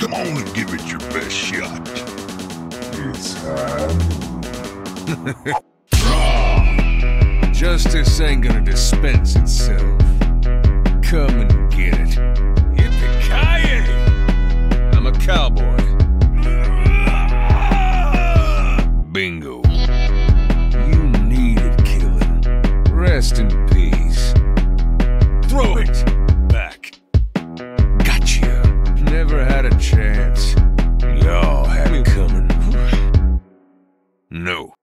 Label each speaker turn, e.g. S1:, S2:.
S1: Come on and give it your best shot. It's time. Justice ain't gonna dispense itself. Come and get it. Ipecac. I'm a cowboy. Bingo. You needed killing. Rest in peace. No.